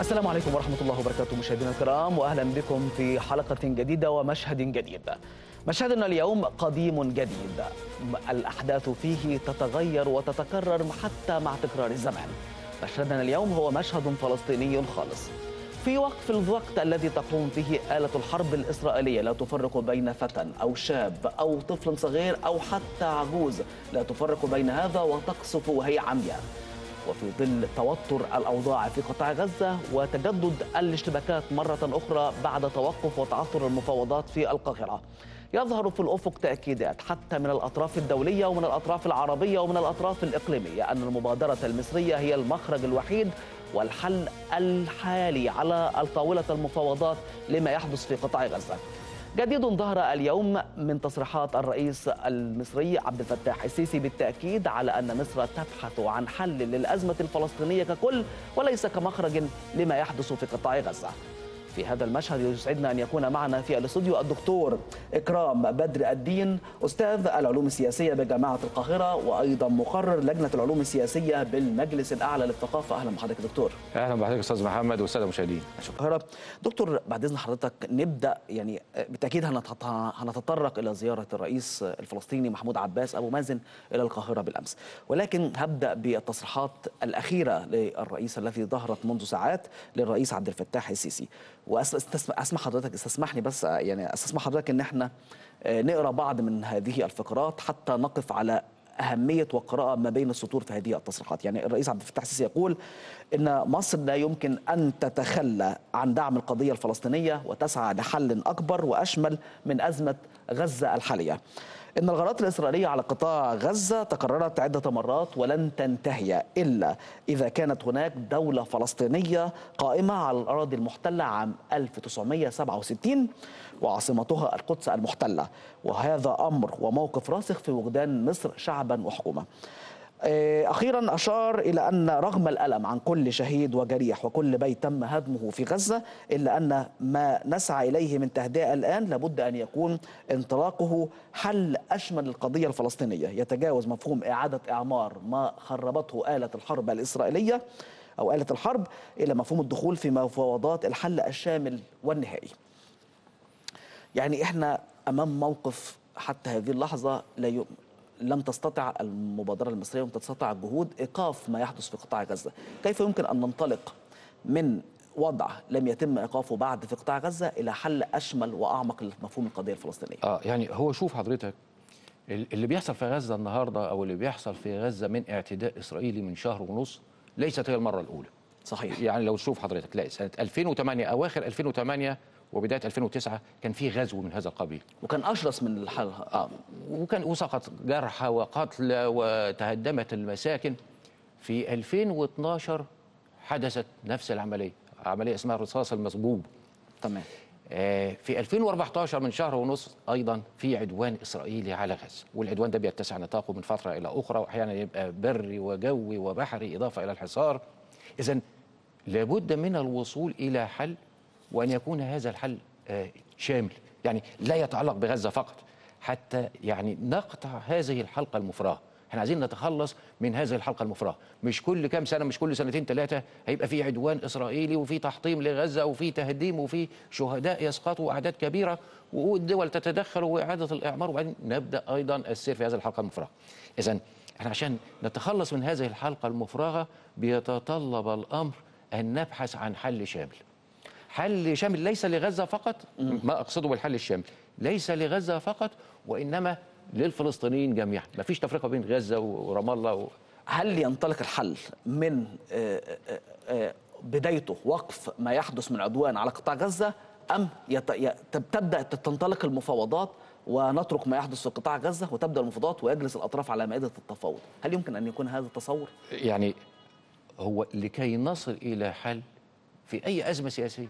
السلام عليكم ورحمة الله وبركاته مشاهدينا الكرام وأهلا بكم في حلقة جديدة ومشهد جديد. مشهدنا اليوم قديم جديد. الأحداث فيه تتغير وتتكرر حتى مع تكرار الزمان. مشهدنا اليوم هو مشهد فلسطيني خالص. في وقف الوقت الذي تقوم فيه آلة الحرب الإسرائيلية لا تفرق بين فتى أو شاب أو طفل صغير أو حتى عجوز لا تفرق بين هذا وتقصف وهي عمياء. وفي ظل توتر الأوضاع في قطاع غزة وتجدد الاشتباكات مرة أخرى بعد توقف وتعثر المفاوضات في القاهرة. يظهر في الأفق تأكيدات حتى من الأطراف الدولية ومن الأطراف العربية ومن الأطراف الإقليمية أن المبادرة المصرية هي المخرج الوحيد والحل الحالي على طاولة المفاوضات لما يحدث في قطاع غزة. جديد ظهر اليوم من تصريحات الرئيس المصري عبد الفتاح السيسي بالتأكيد على أن مصر تبحث عن حل للأزمة الفلسطينية ككل وليس كمخرج لما يحدث في قطاع غزة. في هذا المشهد يسعدنا أن يكون معنا في الاستوديو الدكتور إكرام بدر الدين أستاذ العلوم السياسية بجامعة القاهرة وأيضا مقرر لجنة العلوم السياسية بالمجلس الأعلى للثقافة. أهلا بحضرتك دكتور. أهلا بحضرتك أستاذ محمد والساده المشاهدين. القاهره دكتور بعد إذن حضرتك نبدأ يعني بالتأكيد هنتطرق إلى زيارة الرئيس الفلسطيني محمود عباس أبو مازن إلى القاهرة بالأمس. ولكن هبدأ بالتصريحات الأخيرة للرئيس الذي ظهرت منذ ساعات للرئيس عبد الفتاح السيسي. واسمح حضرتك استسمحني بس يعني استسمح حضرتك إن إحنا نقرأ بعض من هذه الفقرات حتى نقف على أهمية وقراءة ما بين السطور في هذه التصريحات. يعني الرئيس عبد الفتاح السيسي يقول إن مصر لا يمكن أن تتخلى عن دعم القضية الفلسطينية وتسعى لحل أكبر وأشمل من أزمة غزة الحالية. إن الغارات الإسرائيلية على قطاع غزة تكررت عدة مرات ولن تنتهي إلا إذا كانت هناك دولة فلسطينية قائمة على الأراضي المحتلة عام 1967 وعاصمتها القدس المحتلة. وهذا أمر وموقف راسخ في وجدان مصر شعبا وحكومة. أخيرا أشار إلى أن رغم الألم عن كل شهيد وجريح وكل بيت تم هدمه في غزة إلا أن ما نسعى إليه من تهدئة الآن لابد أن يكون انطلاقه حل أشمل للقضية الفلسطينية. يتجاوز مفهوم إعادة إعمار ما خربته آلة الحرب الإسرائيلية أو آلة الحرب إلى مفهوم الدخول في مفاوضات الحل الشامل والنهائي. يعني إحنا أمام موقف حتى هذه اللحظة لا ي... لم تستطع المبادرة المصرية ولم تستطع الجهود إيقاف ما يحدث في قطاع غزة. كيف يمكن أن ننطلق من وضع لم يتم إيقافه بعد في قطاع غزة إلى حل أشمل وأعمق لمفهوم القضية الفلسطينية؟ آه يعني هو شوف حضرتك اللي بيحصل في غزة النهاردة أو اللي بيحصل في غزة من اعتداء إسرائيلي من شهر ونص ليست هي المرة الأولى. صحيح. يعني لو تشوف حضرتك تلاقي سنة 2008 أواخر 2008 وبداية 2009 كان في غزو من هذا القبيل. وكان أشرس من الحل. آه. وكان وسقط جرحى وقتل وتهدمت المساكن. في 2012 حدثت نفس العملية. عملية اسمها الرصاص المصبوب. تمام. آه في 2014 من شهر ونص أيضا في عدوان إسرائيلي على غزة. والعدوان ده بيتسع نطاقه من فترة إلى أخرى واحيانا يبقى بري وجوي وبحري إضافة إلى الحصار. اذا لابد من الوصول إلى حل وأن يكون هذا الحل شامل. يعني لا يتعلق بغزة فقط. حتى يعني نقطع هذه الحلقة المفرغة. إحنا عايزين نتخلص من هذه الحلقة المفرغة. مش كل كام سنة مش كل سنتين ثلاثة هيبقى في عدوان إسرائيلي وفي تحطيم لغزة وفي تهديم وفي شهداء يسقطوا أعداد كبيرة والدول تتدخل وإعادة الإعمار. وبعدين نبدأ أيضا السير في هذه الحلقة المفرغة. إذا إحنا عشان نتخلص من هذه الحلقة المفرغة بيتطلب الأمر أن نبحث عن حل شامل. حل شامل ليس لغزة فقط. ما أقصده بالحل الشامل. ليس لغزة فقط وإنما للفلسطينيين جميعا. ما فيش تفرقة بين غزة ورام الله و... هل ينطلق الحل من بدايته وقف ما يحدث من عدوان على قطاع غزة أم. تبدأ تنطلق المفاوضات ونترك ما يحدث في قطاع غزة وتبدأ المفاوضات ويجلس الأطراف على مائدة التفاوض؟ هل يمكن أن يكون هذا التصور؟ يعني هو لكي نصل إلى حل في أي أزمة سياسية.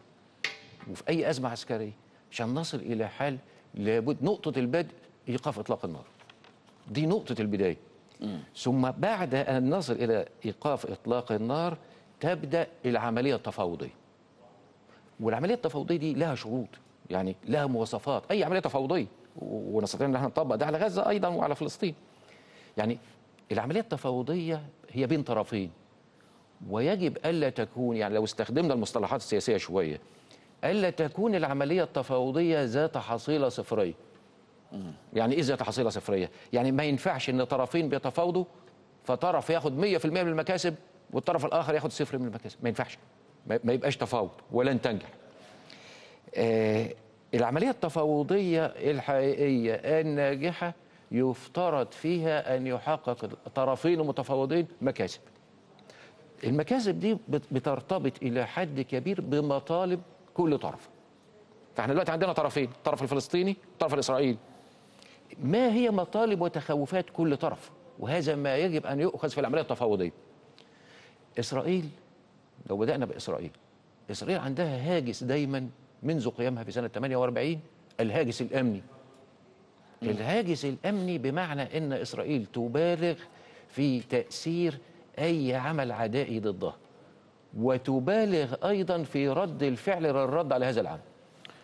وفي أي أزمة عسكرية عشان نصل إلى حل لابد نقطة البدء إيقاف إطلاق النار. دي نقطة البداية. م. ثم بعد أن نصل إلى إيقاف إطلاق النار تبدأ العملية التفاوضية. والعملية التفاوضية دي لها شروط يعني لها مواصفات. أي عملية تفاوضية ونستطيع أن إحنا نطبق ده على غزة أيضا وعلى فلسطين. يعني العملية التفاوضية هي بين طرفين. ويجب ألا تكون يعني لو استخدمنا المصطلحات السياسية شوية ألا تكون العملية التفاوضية ذات حصيلة صفرية. يعني إيه ذات حصيلة صفرية؟ يعني ما ينفعش إن طرفين بيتفاوضوا فطرف ياخد 100% من المكاسب والطرف الآخر ياخد صفر من المكاسب. ما ينفعش. ما يبقاش تفاوض ولن تنجح. آه العملية التفاوضية الحقيقية الناجحة يفترض فيها أن يحقق الطرفين المتفاوضين مكاسب. المكاسب دي بت- بترتبط إلى حد كبير بمطالب كل طرف. فإحنا دلوقتي عندنا طرفين الطرف الفلسطيني والطرف الإسرائيلي. ما هي مطالب وتخوفات كل طرف؟ وهذا ما يجب أن يؤخذ في العملية التفاوضية. إسرائيل لو بدأنا بإسرائيل إسرائيل عندها هاجس دايما منذ قيامها في سنة 48 الهاجس الأمني. الهاجس الأمني بمعنى إن إسرائيل تبالغ في تأثير أي عمل عدائي ضدها وتبالغ أيضا في رد الفعل للرد على هذا العمل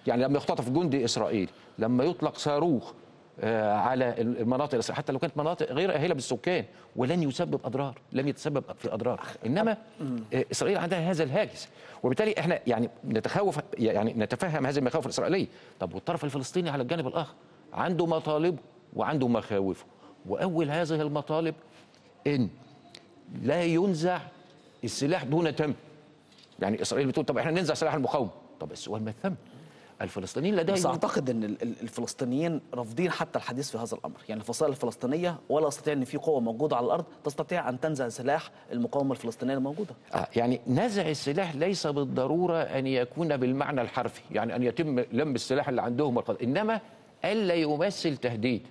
يعني لما يختطف جندي اسرائيلي لما يطلق صاروخ آه، على المناطق حتى لو كانت مناطق غير أهلة بالسكان ولن يسبب أضرار لن يتسبب في أضرار. إنما آه، إسرائيل عندها هذا الهاجس. وبالتالي إحنا يعني نتخوف يعني نتفهم هذه المخاوف الإسرائيلية طب والطرف الفلسطيني على الجانب الآخر؟ عنده مطالبه وعنده مخاوفه. وأول هذه المطالب إن لا ينزع السلاح دون تم. يعني إسرائيل بتقول طب إحنا ننزع سلاح المقاومه طب السؤال ما الثمن الفلسطينيين بس لديهم أعتقد إن ال- ال- الفلسطينيين رافضين حتى الحديث في هذا الأمر. يعني الفصائل الفلسطينية ولا يستطيع إن في قوة موجودة على الأرض تستطيع أن تنزع سلاح المقاومة الفلسطينية الموجودة. آه يعني نزع السلاح ليس بالضرورة أن يكون بالمعنى الحرفي يعني أن يتم لم السلاح اللي عندهم والقضاء. إنما ألا يمثل تهديد.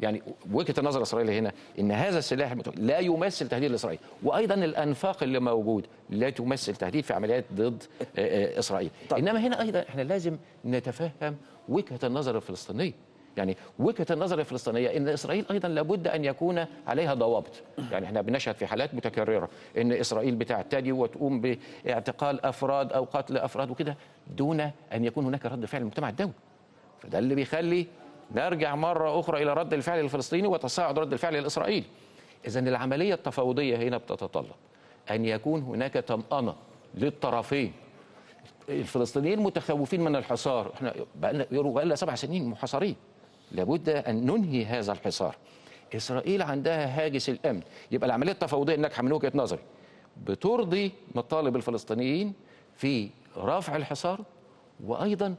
يعني وجهة النظر الاسرائيليه هنا إن هذا السلاح لا يمثل تهديد لإسرائيل. وأيضا الأنفاق اللي موجود لا تمثل تهديد في عمليات ضد آه، آه، إسرائيل. طيب. إنما هنا أيضا إحنا لازم نتفهم وجهة النظر الفلسطينية. يعني وجهة النظر الفلسطينية إن إسرائيل أيضا لابد أن يكون عليها ضوابط. يعني إحنا بنشهد في حالات متكررة إن إسرائيل بتعتدي وتقوم باعتقال أفراد أو قتل أفراد وكده دون أن يكون هناك رد فعل المجتمع الدولي فده اللي بيخلي نرجع مرة أخرى إلى رد الفعل الفلسطيني وتصاعد رد الفعل الإسرائيلي. إذا العملية التفاوضية هنا بتتطلب أن يكون هناك طمأنة للطرفين. الفلسطينيين متخوفين من الحصار. إحنا بقالنا بقالنا سبع سنين محاصرين. لابد أن ننهي هذا الحصار. إسرائيل عندها هاجس الأمن. يبقى العملية التفاوضية الناجحة من وجهة نظري بترضي مطالب الفلسطينيين في رفع الحصار وأيضا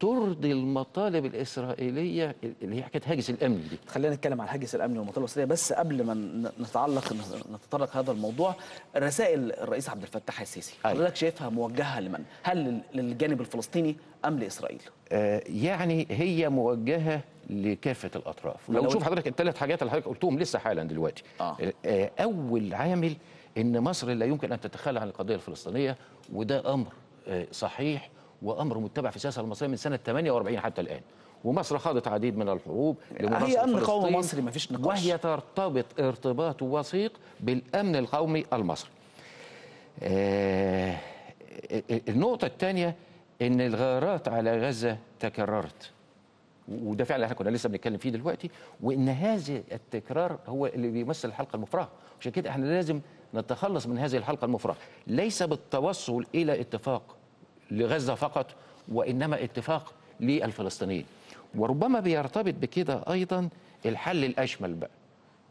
ترضي المطالب الإسرائيلية اللي هي حكاية هاجس الأمن دي خلينا نتكلم عن الهاجس الامني والمطالب الإسرائيلية بس قبل ما نتعلق نتطرق هذا الموضوع رسائل الرئيس عبد الفتاح السيسي أيوة. حضرتك شايفها موجهة لمن؟ هل لل- للجانب الفلسطيني أم لإسرائيل؟ آه، يعني هي موجهة لكافة الأطراف لو لو- نشوف حضرتك الثلاث حاجات اللي حضرتك قلتهم لسه حالا دلوقتي آه. آه، أول عامل إن مصر لا يمكن أن تتخلى عن القضية الفلسطينية وده أمر آه، صحيح وأمر متبع في السياسة المصرية من سنة 48 حتى الآن. ومصر خاضت عديد من الحروب هي امن قومي مصري مفيش نقاش. وهي ترتبط ارتباط وثيق بالأمن القومي المصري. آه، النقطة الثانية إن الغارات على غزة تكررت. وده فعلا إحنا كنا لسه بنتكلم فيه دلوقتي وإن هذا التكرار هو اللي بيمثل الحلقة المفرغة. عشان كده إحنا لازم نتخلص من هذه الحلقة المفرغة. ليس بالتوصل إلى اتفاق لغزة فقط وإنما اتفاق للفلسطينيين. وربما بيرتبط بكده أيضا الحل الأشمل بقى.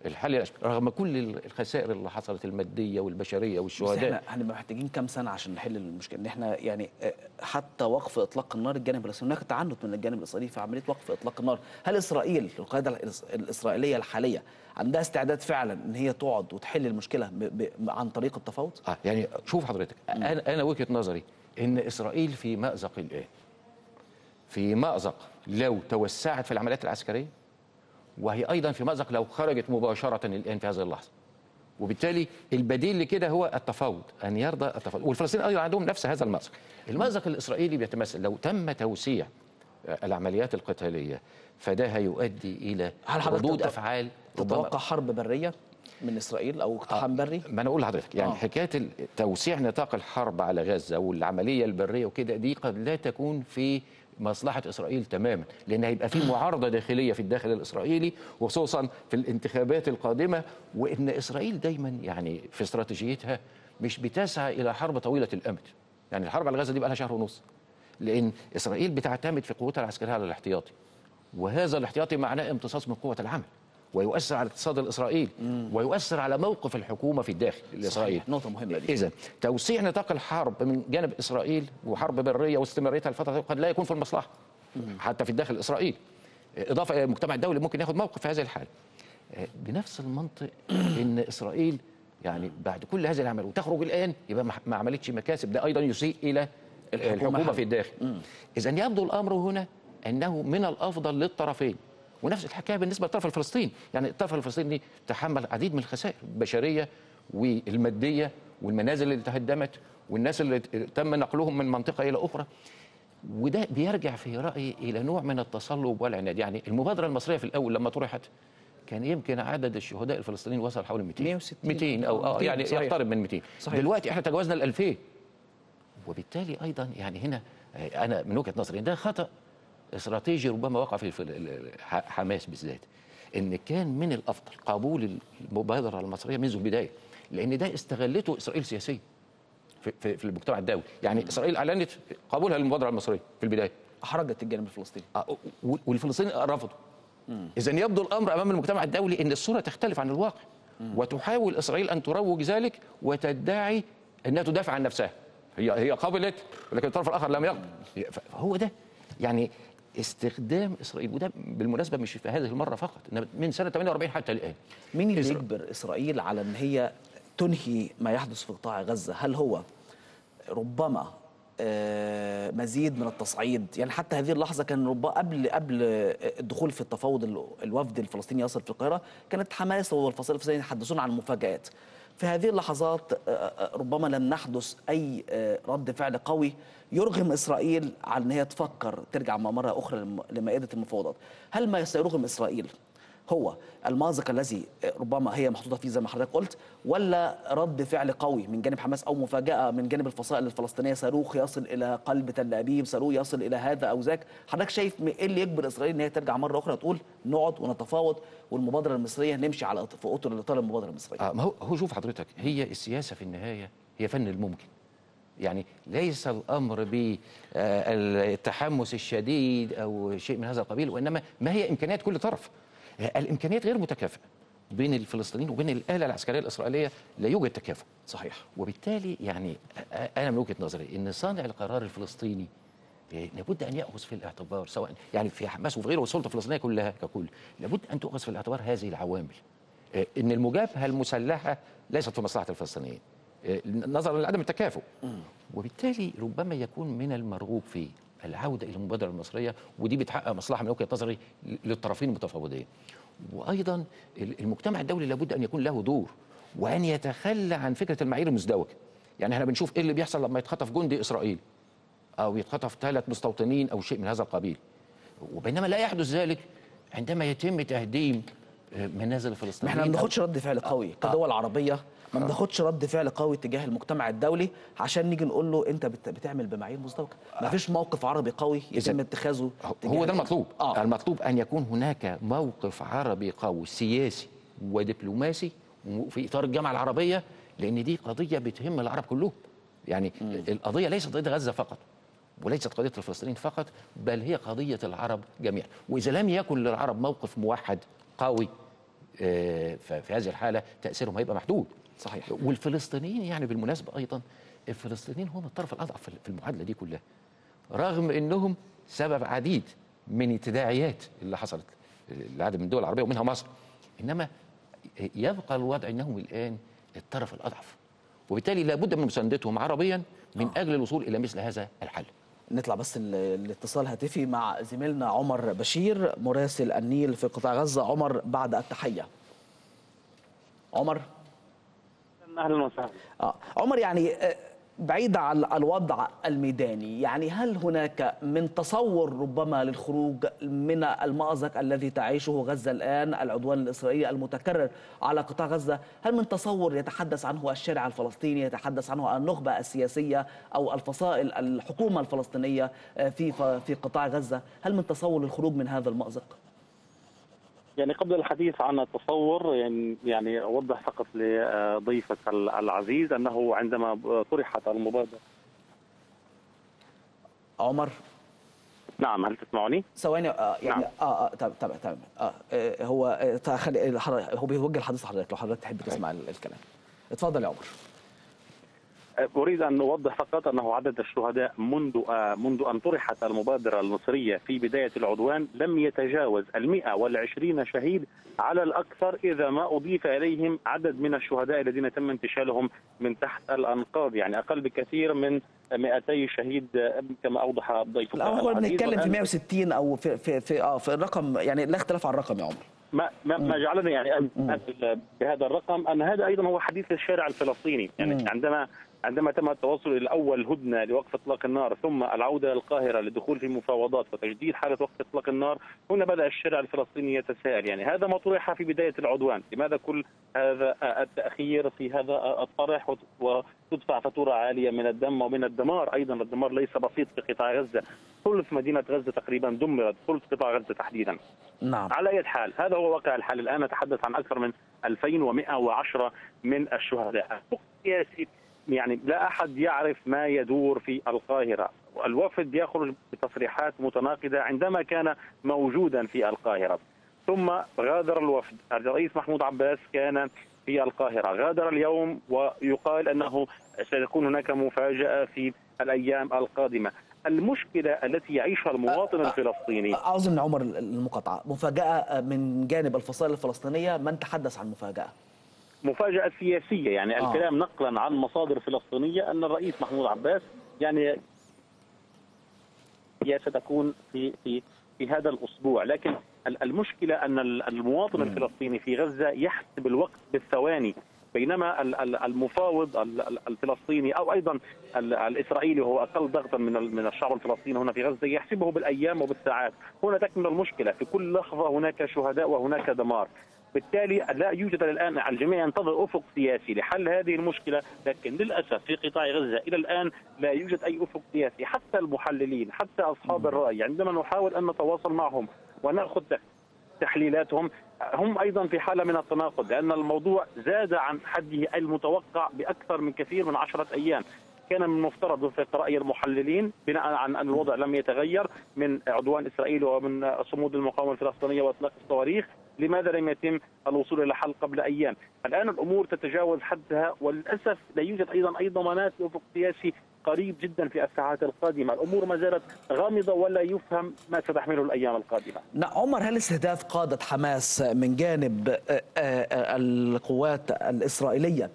الحل الأشمل رغم كل الخسائر اللي حصلت المادية والبشرية بس والشهداء. إحنا هنبقى محتاجين كام سنة عشان نحل المشكلة؟ إن إحنا يعني آه، حتى وقف إطلاق النار الجانب الإسرائيلي هناك تعنت من الجانب الإسرائيلي في عملية وقف إطلاق النار. هل إسرائيل القيادة الإس- الإسرائيلية الحالية عندها استعداد فعلا إن هي تقعد وتحل المشكلة ب... ب... عن طريق التفاوض؟ آه يعني شوف حضرتك أنا أنا وجهة نظري إن إسرائيل في مأزق الآن. في مأزق لو توسعت في العمليات العسكرية وهي أيضا في مأزق لو خرجت مباشرة الآن في هذه اللحظة. وبالتالي البديل لكده هو التفاوض أن يرضى التفاوض. والفلسطينيين أيضا عندهم نفس هذا المأزق. المأزق الإسرائيلي بيتمثل لو تم توسيع العمليات القتالية فده هيؤدي إلى ردود أفعال تتوقع حرب برية؟ من إسرائيل أو اقتحام بري ما أنا أقول لحضرتك يعني آه. آه. حكايه توسيع نطاق الحرب على غزة والعملية البرية وكده دي قد لا تكون في مصلحة إسرائيل تماما لأن هيبقى في معارضة داخلية في الداخل الإسرائيلي وخصوصا في الانتخابات القادمة وإن إسرائيل دايما يعني في استراتيجيتها مش بتسعى إلى حرب طويلة الأمد يعني الحرب على غزة دي بقى لها شهر ونص لأن إسرائيل بتعتمد في قوتها العسكرية على الاحتياطي وهذا الاحتياطي معناه امتصاص من قوة العمل ويؤثر على الاقتصاد الاسرائيلي ويؤثر على موقف الحكومة في الداخل الاسرائيلي مهمة دي. إذا توسيع نطاق الحرب من جانب إسرائيل وحرب برية واستمراريتها لفتره قد لا يكون في المصلحة حتى في الداخل الاسرائيلي إضافة المجتمع الدولي ممكن ياخذ موقف في هذه الحالة. آه، بنفس المنطق إن إسرائيل يعني بعد كل هذه الأعمال وتخرج الآن يبقى ما- عملتش مكاسب ده أيضا يسيء إلى الحكومة. في الداخل. اذا يبدو الأمر هنا أنه من الأفضل للطرفين. ونفس الحكاية بالنسبة للطرف الفلسطيني يعني الطرف الفلسطيني تحمل عديد من الخسائر البشرية والمادية والمنازل اللي تهدمت والناس اللي تم نقلهم من منطقة إلى أخرى. وده بيرجع في رأيي إلى نوع من التصلب والعناد. يعني المبادرة المصرية في الأول لما طرحت كان يمكن عدد الشهداء الفلسطينيين وصل حوالي 200 160 200 أو آه 200 يعني صحيح. يقترب من 200 صحيح. دلوقتي إحنا تجاوزنا ال 2000 وبالتالي أيضا يعني هنا آه، أنا من وجهة نظري ده خطأ. استراتيجي ربما وقع في حماس بالذات. إن كان من الأفضل قبول المبادره المصرية منذ البداية لأن ده استغلته إسرائيل سياسيا في, في, المجتمع الدولي. يعني إسرائيل أعلنت قبولها للمبادرة المصرية في البداية. أحرجت الجانب الفلسطيني. آه، و- والفلسطينيين رفضوا اذا يبدو الأمر أمام المجتمع الدولي إن الصورة تختلف عن الواقع. وتحاول إسرائيل أن تروج ذلك وتدعي إنها تدافع عن نفسها. هي هي قبلت ولكن الطرف الآخر لم يقبل. فهو ده. يعني استخدام إسرائيل وده بالمناسبة مش في هذه المرة فقط إنما من سنة 48 حتى الآن. مين اللي يجبر إسرائيل على أن هي تنهي ما يحدث في قطاع غزة؟ هل هو ربما آه، مزيد من التصعيد؟ يعني حتى هذه اللحظة كان ربما قبل قبل الدخول في التفاوض ال- الوفد الفلسطيني يصل في القاهرة كانت حماس والفصائل الفلسطينية يتحدثون عن مفاجآت في هذه اللحظات آه، آه، ربما لم نحدث أي آه، رد فعل قوي يرغم إسرائيل على أن هي تفكر ترجع مرة أخرى لم- لمائدة المفاوضات. هل ما سيرغم إسرائيل هو المأزق الذي ربما هي محطوطة فيه زي ما حضرتك قلت ولا رد فعل قوي من جانب حماس أو مفاجأة من جانب الفصائل الفلسطينية؟ صاروخ يصل إلى قلب تل أبيب صاروخ يصل إلى هذا أو ذاك. حضرتك شايف إيه اللي يجبر إسرائيل إن هي ترجع مرة أخرى تقول نقعد ونتفاوض والمبادرة المصرية نمشي على في أطر الإطار المبادرة المصرية؟ آه ما هو هو شوف حضرتك هي السياسة في النهاية هي فن الممكن. يعني ليس الأمر بالتحمس الشديد أو شيء من هذا القبيل وإنما ما هي إمكانيات كل طرف. آه، الإمكانيات غير متكافئة بين الفلسطينيين وبين الاله العسكرية الإسرائيلية لا يوجد تكافؤ. صحيح. وبالتالي يعني أنا من وجهة نظري إن صانع القرار الفلسطيني إيه، لابد أن يأخذ في الاعتبار سواء يعني في حماس وفي غيره والسلطه الفلسطينية كلها ككل لابد أن تؤخذ في الاعتبار هذه العوامل. إيه، إن المجابهة المسلحة ليست في مصلحة الفلسطينيين. إيه، نظرا لعدم التكافؤ. وبالتالي ربما يكون من المرغوب فيه العودة إلى المبادرة المصرية ودي بتحقق مصلحة من وجهة نظري للطرفين المتفاوضين. وأيضا المجتمع الدولي لابد أن يكون له دور وأن يتخلى عن فكرة المعايير المزدوجة. يعني إحنا بنشوف إيه اللي بيحصل لما يتخطف جندي إسرائيلي أو يتخطف ثلاث مستوطنين أو شيء من هذا القبيل. وبينما لا يحدث ذلك عندما يتم تهديم آه، منازل الفلسطينيين إحنا ما بناخدش رد فعل قوي كدول عربية ما بناخدش رد فعل قوي تجاه المجتمع الدولي عشان نيجي نقول له انت بت- بتعمل بمعايير مزدوجه ما فيش موقف عربي قوي يتم اتخاذه هو ده المطلوب. آه. المطلوب أن يكون هناك موقف عربي قوي سياسي ودبلوماسي في إطار الجامعة العربية لأن دي قضية بتهم العرب كلهم. يعني القضية ليست قضية غزة فقط وليست قضية الفلسطينيين فقط بل هي قضية العرب جميعا. وإذا لم يكن للعرب موقف موحد قوي آه، ففي هذه الحالة تأثيرهم هيبقى محدود. صحيح. والفلسطينيين يعني بالمناسبة أيضا الفلسطينيين هم الطرف الأضعف في المعادلة دي كلها رغم إنهم سبب عديد من التداعيات اللي حصلت لعدد من الدول العربية ومنها مصر. إنما يبقى الوضع إنهم الآن الطرف الأضعف وبالتالي لابد من مساندتهم عربيا من أجل الوصول إلى مثل هذا الحل. نطلع بس ال- الاتصال هاتفي مع زميلنا عمر بشير مراسل النيل في قطاع غزة. عمر بعد التحية. عمر. أهلا وسهلا آه. عمر يعني آه، بعيد عن الوضع الميداني يعني هل هناك من تصور ربما للخروج من المأزق الذي تعيشه غزة الآن العدوان الإسرائيلي المتكرر على قطاع غزة هل من تصور يتحدث عنه الشارع الفلسطيني يتحدث عنه النخبة السياسية أو الفصائل الحكومة الفلسطينية آه، في في قطاع غزة هل من تصور للخروج من هذا المأزق؟ يعني قبل الحديث عن التصور يعني يعني أوضح فقط لضيفك العزيز أنه عندما طرحت المبادره عمر؟ نعم هل تسمعني؟ ثواني آه يعني نعم. آه آه تمام تمام تمام آه آه، هو آه هو بيوجه الحديث لحضرتك لو حضرتك تحب تسمع ال- الكلام. اتفضل يا عمر. أريد أن أوضح فقط أنه عدد الشهداء منذ آه، منذ أن طرحت المبادرة المصرية في بداية العدوان لم يتجاوز ال 120 شهيد على الأكثر إذا ما أضيف إليهم عدد من الشهداء الذين تم انتشالهم من تحت الأنقاض يعني أقل بكثير من 200 شهيد كما أوضح ضيفك لا هو. بنتكلم في والآن 160 أو في في في آه في الرقم يعني لا اختلاف عن الرقم يا عمر ما ما, ما جعلني يعني بهذا الرقم أن هذا أيضا هو حديث الشارع الفلسطيني يعني. عندما عندما تم التوصل إلى أول هدنة لوقف إطلاق النار ثم العودة إلى القاهرة للدخول في مفاوضات وتجديد حالة وقف إطلاق النار هنا بدأ الشارع الفلسطيني يتساءل. يعني هذا ما طرح في بداية العدوان. لماذا كل هذا التأخير في هذا الطرح وت- وتدفع فاتورة عالية من الدم ومن الدمار؟ أيضا الدمار ليس بسيط في قطاع غزة. ثلث مدينة غزة تقريبا دمرت. ثلث قطاع غزة تحديدا. نعم. على أي حال هذا هو واقع الحال الآن. نتحدث عن أكثر من 2110 من الشهداء. السياسي يعني لا أحد يعرف ما يدور في القاهرة. الوفد يخرج بتصريحات متناقضة عندما كان موجودا في القاهرة. ثم غادر الوفد. الرئيس محمود عباس كان في القاهرة. غادر اليوم ويقال أنه سيكون هناك مفاجأة في الأيام القادمة. المشكلة التي يعيشها المواطن الفلسطيني اعوذ من عمر المقاطعة. مفاجأة من جانب الفصائل الفلسطينية. من تحدث عن مفاجأة؟ مفاجأة سياسية يعني آه. الكلام نقلا عن مصادر فلسطينية أن الرئيس محمود عباس يعني هي ستكون في في في هذا الأسبوع. لكن ال- المشكلة أن ال- المواطن الفلسطيني في غزة يحسب الوقت بالثواني بينما ال- ال- المفاوض ال- ال- الفلسطيني أو أيضا ال- الإسرائيلي وهو أقل ضغطا من من الشعب الفلسطيني هنا في غزة يحسبه بالأيام وبالساعات، هنا تكمن المشكلة. في كل لحظة هناك شهداء وهناك دمار، بالتالي لا يوجد الآن الجميع ينتظر أفق سياسي لحل هذه المشكلة لكن للأسف في قطاع غزة إلى الآن لا يوجد أي أفق سياسي. حتى المحللين حتى أصحاب الرأي عندما نحاول أن نتواصل معهم ونأخذ تحليلاتهم هم أيضا في حالة من التناقض لأن الموضوع زاد عن حده المتوقع بأكثر من كثير من عشرة أيام. كان من المفترض وفق رأي المحللين بناء عن أن الوضع لم يتغير من عدوان إسرائيل ومن صمود المقاومة الفلسطينية وإطلاق الصواريخ لماذا لم يتم الوصول إلى حل قبل أيام؟ الآن الأمور تتجاوز حدها وللأسف لا يوجد أيضا أي ضمانات لأفق سياسي قريب جدا في الساعات القادمة، الأمور ما زالت غامضة ولا يفهم ما ستحمله الأيام القادمة. نعم عمر هل استهداف قادة حماس من جانب آه، آه، القوات الإسرائيلية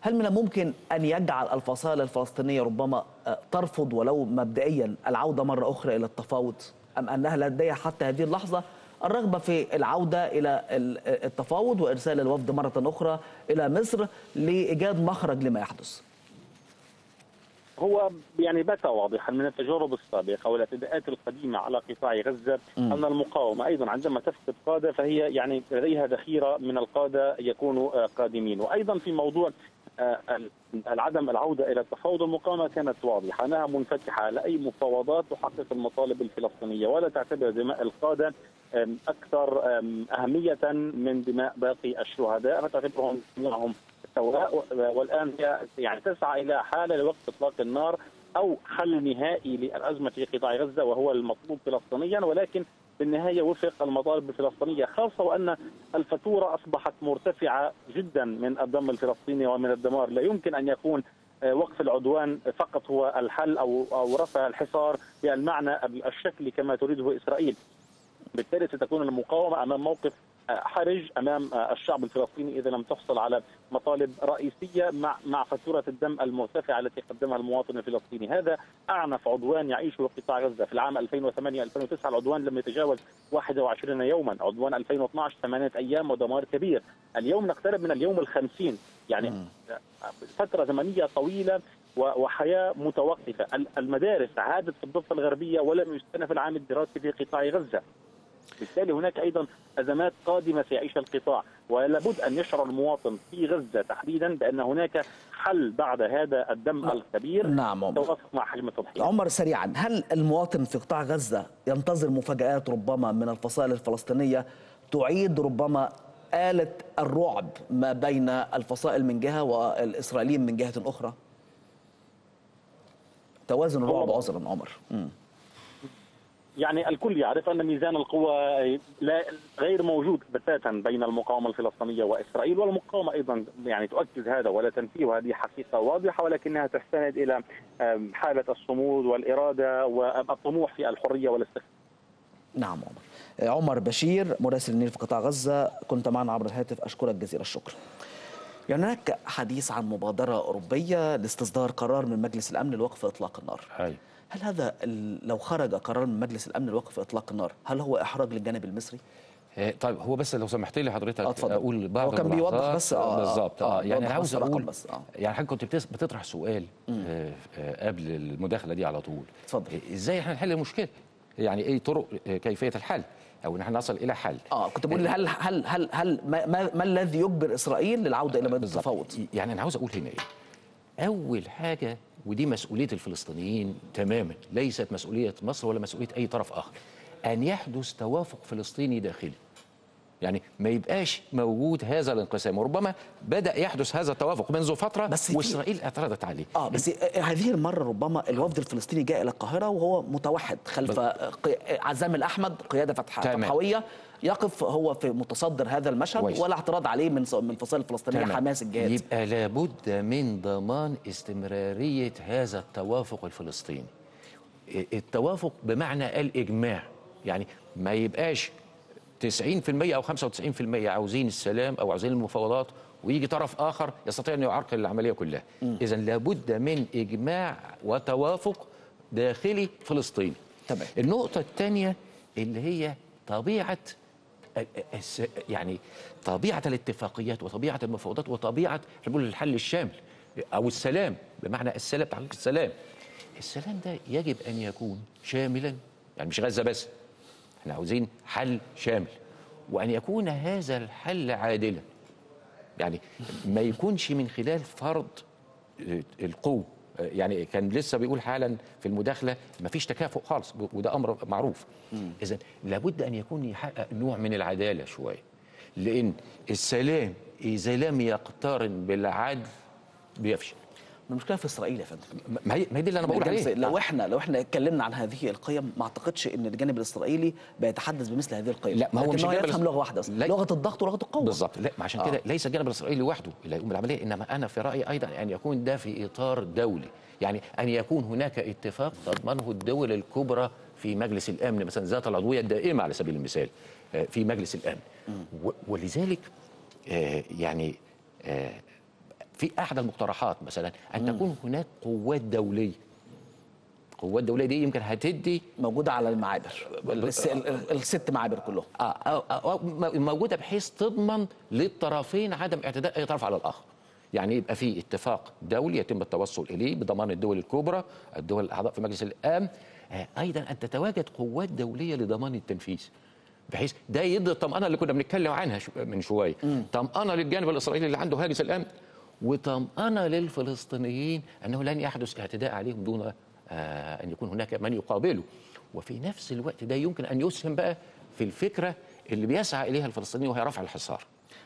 هل من الممكن أن يجعل الفصائل الفلسطينية ربما آه، ترفض ولو مبدئيا العودة مرة أخرى إلى التفاوض أم أنها لديها حتى هذه اللحظة الرغبة في العودة إلى ال- التفاوض وإرسال الوفد مرة أخرى إلى مصر لإيجاد مخرج لما يحدث هو يعني بات واضحا من التجارب السابقة والاعتداءات القديمة على قطاع غزة. أن المقاومة أيضا عندما تفقد قادة فهي يعني لديها ذخيرة من القادة يكونوا قادمين وأيضا في موضوع العدم العودة إلى التفاوض المقاومه كانت واضحة أنها منفتحة على أي مفاوضات تحقق المطالب الفلسطينية ولا تعتبر دماء القادة أكثر أهمية من دماء باقي الشهداء. فتعتبرهم جميعهم سواء والآن هي يعني تسعى إلى حاله لوقف إطلاق النار أو حل نهائي للأزمة في قطاع غزة وهو المطلوب فلسطينيا ولكن بالنهاية وفق المطالب الفلسطينية خاصة وأن الفاتورة أصبحت مرتفعة جدا من الدم الفلسطيني ومن الدمار. لا يمكن أن يكون آه، وقف العدوان فقط هو الحل أو أو رفع الحصار بالمعنى الشكلي كما تريده إسرائيل. بالتالي ستكون المقاومة أمام موقف حرج أمام الشعب الفلسطيني إذا لم تحصل على مطالب رئيسية مع مع فاتورة الدم المرتفعة التي قدمها المواطن الفلسطيني، هذا أعنف عدوان يعيشه قطاع غزة. في العام 2008 2009 العدوان لم يتجاوز 21 يوما، عدوان 2012 ثمانية أيام ودمار كبير، اليوم نقترب من اليوم الخمسين. يعني فترة زمنية طويلة وحياة متوقفة، ال- المدارس عادت في الضفة الغربية ولم يستنف العام الدراسي في قطاع غزة. بالتالي هناك أيضا أزمات قادمة سيعيشها القطاع ولابد أن يشعر المواطن في غزة تحديدا بأن هناك حل بعد هذا الدم الكبير. نعم. توافق مع حجم التضحية. عمر سريعا هل المواطن في قطاع غزة ينتظر مفاجآت ربما من الفصائل الفلسطينية تعيد ربما آلة الرعب ما بين الفصائل من جهة والإسرائيليين من جهة أخرى؟ توازن الرعب عذرا عمر. يعني الكل يعرف أن ميزان القوى لا غير موجود بتاتا بين المقاومة الفلسطينية وإسرائيل والمقاومة أيضا يعني تؤكد هذا ولا تنفيه وهذه حقيقة واضحة ولكنها تستند إلى حالة الصمود والإرادة والطموح في الحرية والاستقلال نعم عمر. عمر بشير مراسل النيل في قطاع غزة كنت معنا عبر الهاتف. أشكرك جزيل الشكر. يعني هناك حديث عن مبادرة أوروبية لاستصدار قرار من مجلس الأمن لوقف إطلاق النار. أيوة. هل هذا لو خرج قرار من مجلس الأمن لوقف إطلاق النار هل هو إحراج للجانب المصري؟ آه، طيب هو بس لو سمحت لي حضرتك آه، اتفضل. أقول بعض هو كان بيوضح. بس، آه، آه، بالظبط آه، آه يعني بيوضح أنا عاوز أقول بس، آه. يعني حضرتك كنت بتطرح سؤال آه، آه، قبل المداخلة دي على طول اتفضل. آه، إزاي إحنا نحل المشكلة يعني إيه طرق آه، كيفية الحل أو إن إحنا نصل إلى حل آه كنت بقول هل هل هل هل ما, ما, ما الذي يجبر إسرائيل للعودة إلى ميدان بالظبط. التفاوض؟ يعني أنا عاوز أقول هنا إيه أول حاجة ودي مسؤولية الفلسطينيين تماما ليست مسؤولية مصر ولا مسؤولية أي طرف آخر. أن يحدث توافق فلسطيني داخلي. يعني ما يبقاش موجود هذا الانقسام وربما بدأ يحدث هذا التوافق منذ فترة بس في- وإسرائيل اعترضت عليه. آه بس هذه المرة ربما الوفد الفلسطيني جاء إلى القاهرة وهو متوحد خلف عزام الأحمد قيادة فتح. فتحوية. يقف هو في متصدر هذا المشهد كويس. ولا اعتراض عليه من من الفصائل الفلسطينية تمام. حماس الجهاد يبقى لابد من ضمان استمرارية هذا التوافق الفلسطيني التوافق بمعنى الإجماع يعني ما يبقاش 90% أو 95% عاوزين السلام أو عاوزين المفاوضات ويجي طرف آخر يستطيع أن يعرقل العملية كلها اذا لابد من إجماع وتوافق داخلي فلسطيني تمام. النقطة الثانية اللي هي طبيعة يعني طبيعة الاتفاقيات وطبيعة المفاوضات وطبيعة بنقول الحل الشامل أو السلام بمعنى السلام تحقيق السلام. السلام ده يجب أن يكون شاملا يعني مش غزة بس إحنا عاوزين حل شامل. وأن يكون هذا الحل عادلا يعني ما يكونش من خلال فرض القوة. يعني كان لسه بيقول حالا في المداخلة ما فيش تكافؤ خالص وده أمر معروف. إذا لابد أن يكون يحقق نوع من العدالة شوية لأن السلام إذا لم يقترن بالعدل بيفشل. المشكلة في إسرائيل يا فندم. ما هي ما هي دي اللي أنا بقول عليه. لو إحنا لو إحنا اتكلمنا عن هذه القيم ما أعتقدش إن الجانب الإسرائيلي بيتحدث بمثل هذه القيم. لا، ما هو مش الجانب يفهم لغة واحدة بس لا. لغة الضغط ولغة القوة. بالظبط. لا ما عشان آه. كده ليس الجانب الإسرائيلي وحده اللي هيقوم بالعملية. إنما أنا في رأيي أيضا أن يكون ده في إطار دولي. يعني أن يكون هناك اتفاق تضمنه الدول الكبرى في مجلس الأمن مثلا ذات العضوية الدائمة على سبيل المثال آه، في مجلس الأمن. ولذلك آه، يعني آه، في أحد المقترحات مثلا أن تكون هناك قوات دولية. قوات دولية دي يمكن هتدي موجودة على المعابر. الس- ال- ال- الست معابر كلهم. آه أو أو م- موجودة بحيث تضمن للطرفين عدم اعتداء أي طرف على الآخر. يعني يبقى في اتفاق دولي يتم التوصل إليه بضمان الدول الكبرى، الدول الأعضاء في مجلس الأمن، آه أيضا أن تتواجد قوات دولية لضمان التنفيذ. بحيث ده يدي الطمأنة اللي كنا بنتكلم عنها من شوية، طمأنة للجانب الإسرائيلي اللي عنده هاجس الأمن. وطمأنة للفلسطينيين أنه لن يحدث اعتداء عليهم دون آه أن يكون هناك من يقابله. وفي نفس الوقت ده يمكن أن يسهم بقى في الفكرة اللي بيسعى إليها الفلسطينيين وهي رفع الحصار.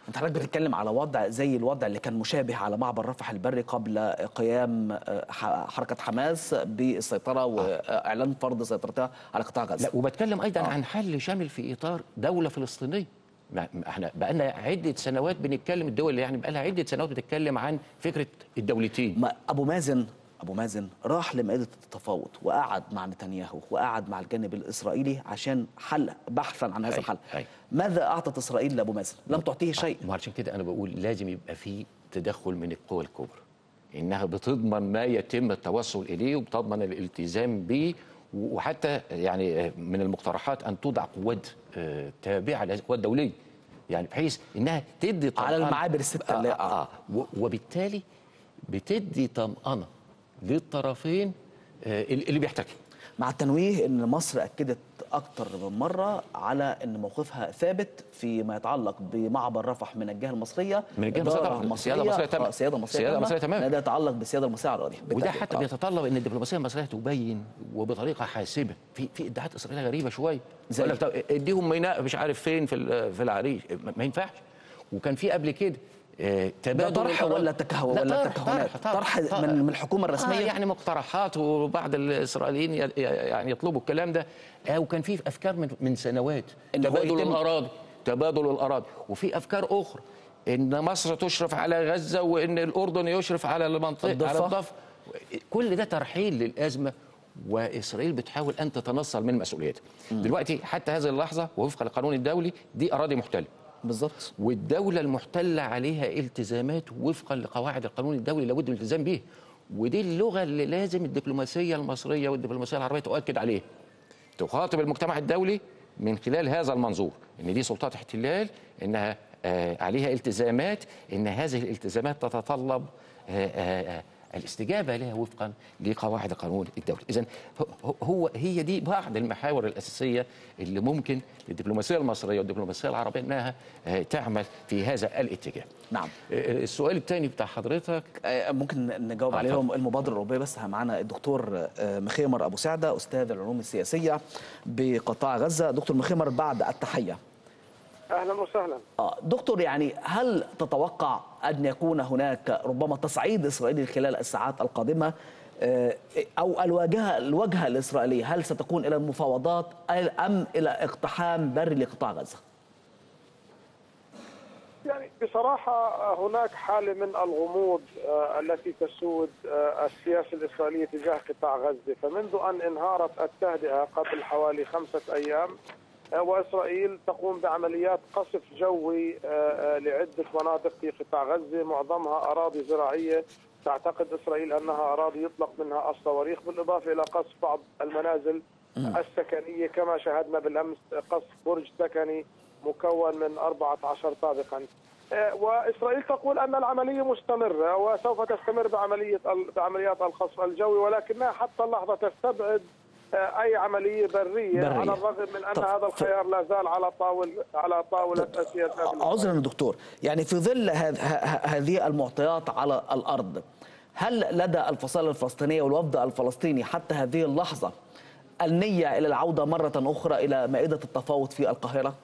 أنت حضرتك بتتكلم على وضع زي الوضع اللي كان مشابه على معبر رفح البري قبل قيام آه، حركة حماس بالسيطره وإعلان فرض سيطرتها على قطاع لا غزه وبتكلم أيضا عن حل شامل في إطار دولة فلسطينية. ما ما إحنا بقى لنا عدة سنوات بنتكلم الدول اللي يعني بقى لها عدة سنوات بتتكلم عن فكرة الدولتين. ما أبو مازن أبو مازن راح لمائدة التفاوض وقعد مع نتنياهو وقعد مع الجانب الإسرائيلي عشان حل بحثا عن هذا الحل. ماذا أعطت إسرائيل لأبو مازن لم تعطيه شيء وعشان كده أنا بقول لازم يبقى في تدخل من القوى الكبرى إنها بتضمن ما يتم التوصل إليه وبتضمن الالتزام به وحتى يعني من المقترحات أن توضع قوات آه، تابعة للقوات الدولية. يعني بحيث إنها تدي على طمأنة- المعابر الستة اللي- آه آه و- وبالتالي بتدي طمأنة للطرفين آه، اللي بيحتكوا مع التنويه إن مصر أكدت أكتر من مرة على إن موقفها ثابت فيما يتعلق بمعبر رفح من الجهة المصرية من الجهة المصرية طبعاً. السيادة المصرية تمام. آه، السيادة تمام. المصرية تمام. ده يتعلق بالسيادة المصرية على الاراضي وده. حتى آه. بيتطلب إن الدبلوماسية المصرية تبين وبطريقة حاسمه في في إدعاءات إسرائيلية غريبة شوية زي؟ إديهم ميناء مش عارف فين في في العريش ما- ينفعش وكان في قبل كده ده تبادل طرح. ولا تكهو لا، ولا طرح- تكهنات طرح- طرح طرح- من من الحكومة آه الرسمية. يعني مقترحات وبعض الإسرائيليين يعني يطلبوا الكلام ده. آه وكان في أفكار من من سنوات. تبادل الأراضي تبادل الأراضي. وفي أفكار أخرى. إن مصر تشرف على غزة وإن الأردن يشرف على المنطقة الضفة. على الضفة. كل ده ترحيل للأزمة وإسرائيل بتحاول أن تتنصل من مسؤوليتها دلوقتي حتى هذه اللحظة وفقا للقانون الدولي دي أراضي محتلة. بالظبط. والدولة المحتلة عليها التزامات وفقا لقواعد القانون الدولي لابد من الالتزام بيها ودي اللغة اللي لازم الدبلوماسية المصرية والدبلوماسية العربية تؤكد عليها تخاطب المجتمع الدولي من خلال هذا المنظور إن دي سلطات احتلال إنها آه عليها التزامات إن هذه الالتزامات تتطلب آه آه الاستجابة لها وفقا لقواعد القانون الدولي اذا هو- هي دي بعض المحاور الأساسية اللي ممكن الدبلوماسية المصرية والدبلوماسية العربية إنها آه تعمل في هذا الاتجاه. نعم. آه، السؤال الثاني بتاع حضرتك. آه، ممكن نجاوب آه، عليهم. المبادرة الأوروبية بس معانا الدكتور آه، مخيمر أبو سعدة أستاذ العلوم السياسية بقطاع غزة. دكتور مخيمر بعد التحية. أهلا وسهلا. آه، دكتور يعني هل تتوقع أن يكون هناك ربما تصعيد إسرائيلي خلال الساعات القادمة؟ آه، أو الواجهة الواجهه الإسرائيلية هل ستكون إلى المفاوضات أم إلى اقتحام بري لقطاع غزة؟ يعني بصراحة هناك حالة من الغموض آه، التي تسود السياسة الإسرائيلية تجاه قطاع غزة. فمنذ أن انهارت التهدئة قبل حوالي خمسة أيام آه، وإسرائيل تقوم بعمليات قصف جوي آه، آه، لعدة مناطق في قطاع غزة. معظمها أراضي زراعية. تعتقد إسرائيل أنها أراضي يطلق منها الصواريخ بالإضافة إلى قصف بعض المنازل السكنية. كما شاهدنا بالأمس قصف برج سكني مكون من 14 طابقا. آه، وإسرائيل تقول أن العملية مستمرة وسوف تستمر بعملية بعمليات القصف الجوي ولكنها حتى اللحظة تستبعد آه، أي عملية برية, برية. على الرغم من أن طب هذا الخيار لا زال على طاول على طاولة السياسات عذرا يا دكتور يعني في ظل هذه المعطيات على الأرض هل لدى الفصائل الفلسطينية والوفد الفلسطيني حتى هذه اللحظة النية إلى العودة مرة أخرى إلى مائدة التفاوض في القاهرة؟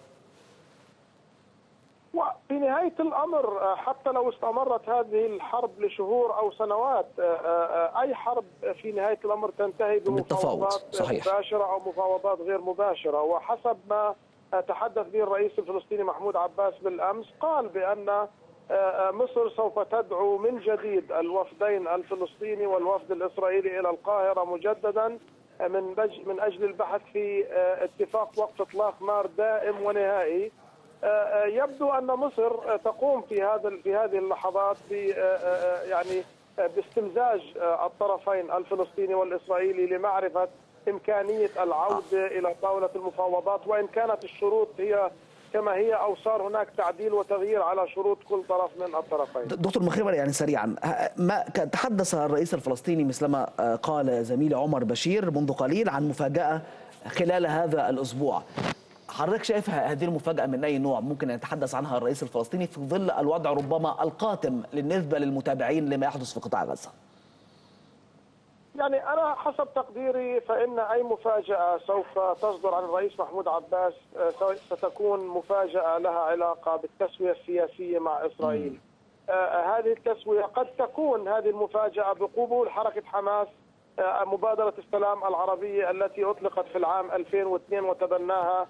وفي نهاية الأمر آه، حتى لو استمرت هذه الحرب لشهور أو سنوات آه، آه، أي حرب في نهاية الأمر تنتهي بمفاوضات صحيح. مباشرة أو مفاوضات غير مباشرة وحسب ما تحدث به الرئيس الفلسطيني محمود عباس بالأمس قال بأن مصر سوف تدعو من جديد الوفدين الفلسطيني والوفد الإسرائيلي إلى القاهرة مجددا من أجل البحث في اتفاق وقف إطلاق نار دائم ونهائي يبدو أن مصر آه، تقوم في هذا في هذه اللحظات ب آه، آه، يعني آه، باستمزاج آه، الطرفين الفلسطيني والإسرائيلي لمعرفة إمكانية العودة إلى طاوله المفاوضات وإن كانت الشروط هي كما هي أو صار هناك تعديل وتغيير على شروط كل طرف من الطرفين. دكتور مخيبر يعني سريعا ما تحدث الرئيس الفلسطيني مثلما آه، قال زميلي عمر بشير منذ قليل عن مفاجأة خلال هذا الأسبوع حضرتك شايف ه- هذه المفاجأة من أي نوع؟ ممكن يتحدث عنها الرئيس الفلسطيني في ظل الوضع ربما القاتم بالنسبة للمتابعين لما يحدث في قطاع غزة. يعني أنا حسب تقديري فإن أي مفاجأة سوف تصدر عن الرئيس محمود عباس آه، ستكون مفاجأة لها علاقة بالتسوية السياسية مع إسرائيل. آه، هذه التسوية قد تكون هذه المفاجأة بقبول حركة حماس آه، مبادرة السلام العربية التي أطلقت في العام 2002 وتبناها آه،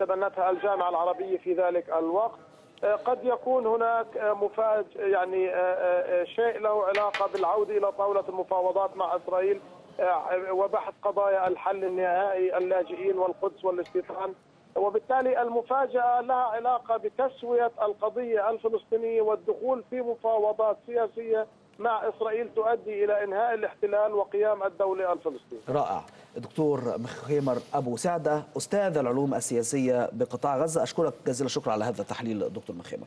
تبنتها الجامعة العربية في ذلك الوقت. آه، قد يكون هناك آه، مفاج يعني آه، شيء له علاقة بالعودة إلى طاولة المفاوضات مع إسرائيل آه، وبحث قضايا الحل النهائي اللاجئين والقدس والاستيطان وبالتالي المفاجأة لها علاقة بتسوية القضية الفلسطينية والدخول في مفاوضات سياسية مع إسرائيل تؤدي إلى إنهاء الاحتلال وقيام الدولة الفلسطينية. رائع دكتور مخيمر أبو سعدة أستاذ العلوم السياسية بقطاع غزة أشكرك جزيل الشكر على هذا التحليل دكتور مخيمر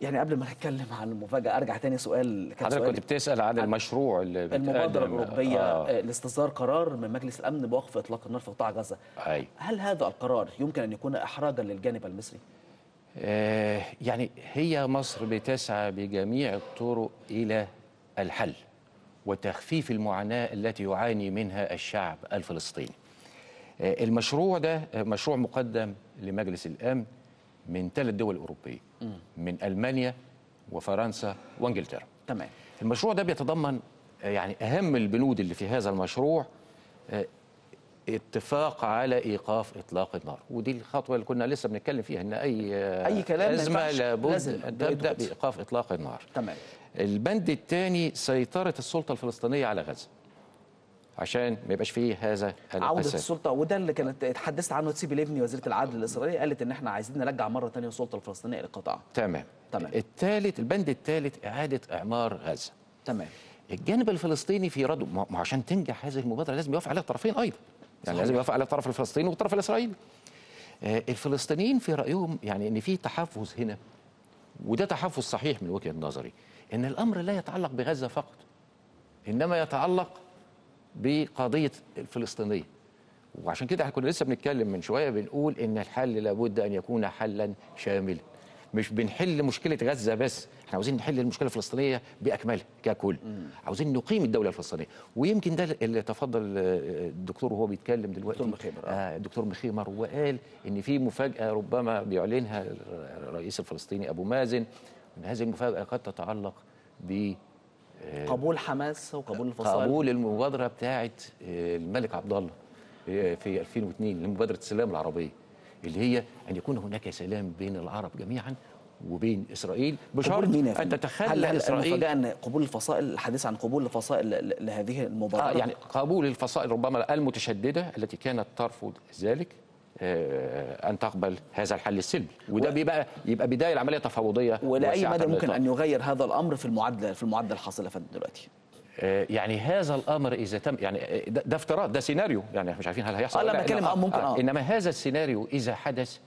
يعني قبل ما نتكلم عن المفاجأة أرجع تاني سؤال حضرتك كنت بتسأل عن المشروع اللي المبادرة. الأوروبية آه. آه. لاصدار قرار من مجلس الأمن بوقف إطلاق النار في قطاع غزة أي. هل هذا القرار يمكن أن يكون احراجا للجانب المصري آه، يعني هي مصر بتسعى بجميع الطرق إلى الحل وتخفيف المعاناة التي يعاني منها الشعب الفلسطيني. آه، المشروع ده آه، مشروع مقدم لمجلس الأمن من ثلاث دول اوروبيه من ألمانيا وفرنسا وإنجلترا. تمام المشروع ده بيتضمن آه، يعني أهم البنود اللي في هذا المشروع اتفاق على إيقاف إطلاق النار ودي الخطوة اللي كنا لسه بنتكلم فيها إن أي أي كلام أزمة لابد أن تبدأ بإيقاف. بإيقاف إطلاق النار تمام البند الثاني سيطرة السلطة الفلسطينية على غزة. عشان ما يبقاش فيه هذا عودة الفساد السلطة وده اللي كانت اتحدثت عنه تسيبي ليفني وزيرة العدل الإسرائيلية قالت إن إحنا عايزين نرجع مرة تانية السلطة الفلسطينية القطاع تمام. تمام. الثالث البند الثالث إعادة إعمار غزة. تمام. الجانب الفلسطيني في رده ما عشان تنجح هذه المبادرة لازم يوافق عليها الطرفين أيضا. يعني صحيح. لازم يوافق عليها الطرف الفلسطيني والطرف الإسرائيلي. آه، الفلسطينيين في رأيهم يعني إن في تحفظ هنا وده تحفظ صحيح من وجهة نظري إن الأمر لا يتعلق بغزة فقط إنما يتعلق بقضية الفلسطينية. وعشان كده إحنا كنا لسه بنتكلم من شوية بنقول إن الحل لابد أن يكون حلا شاملا. مش بنحل مشكلة غزة بس إحنا عاوزين نحل المشكلة الفلسطينية بأكملها ككل. عاوزين نقيم الدولة الفلسطينية. ويمكن ده اللي تفضل آه، الدكتور وهو بيتكلم دلوقتي. دكتور مخيمر، آه. آه الدكتور مخيمر وقال إن في مفاجأة ربما بيعلنها الرئيس الفلسطيني أبو مازن إن هذه المفاجأة قد تتعلق ب قبول حماس وقبول الفصائل. قبول المبادرة بتاعه آه، الملك عبد الله آه، في 2002 لمبادرة السلام العربية اللي هي أن يكون هناك سلام بين العرب جميعا وبين إسرائيل بشرط أن تتخلى هل إسرائيل. المفاجأة أن قبول الفصائل الحديث عن قبول الفصائل لهذه المبادرة؟ آه يعني قبول الفصائل ربما المتشددة التي كانت ترفض ذلك. آه، أن تقبل هذا الحل السلمي وده و- بيبقى يبقى بداية لعمليه تفاوضيه ولأي مدى ممكن. أن يغير هذا الأمر في المعادله في المعادله الحاصله دلوقتي آه، يعني هذا الأمر إذا تم يعني آه، ده, ده افتراض ده سيناريو يعني إحنا مش عارفين هل هيحصل آه، لا، ولا لا. بتكلم آه، ممكن، آه. إنما هذا السيناريو إذا حدث